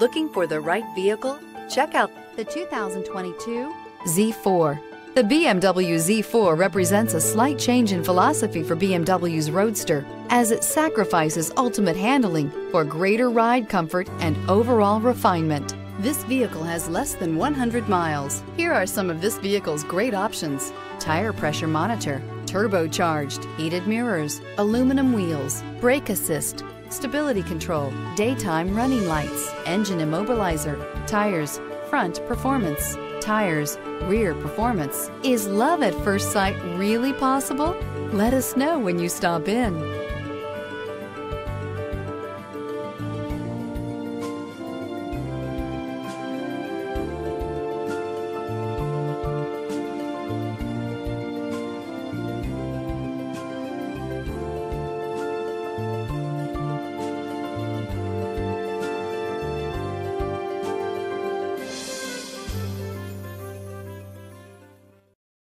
Looking for the right vehicle? Check out the 2022 Z4. The BMW Z4 represents a slight change in philosophy for BMW's Roadster, as it sacrifices ultimate handling for greater ride comfort and overall refinement. This vehicle has less than 100 miles. Here are some of this vehicle's great options. Tire pressure monitor, turbocharged, heated mirrors, aluminum wheels, brake assist, stability control, daytime running lights, engine immobilizer, tires, front performance, tires, rear performance. Is love at first sight really possible? Let us know when you stop in.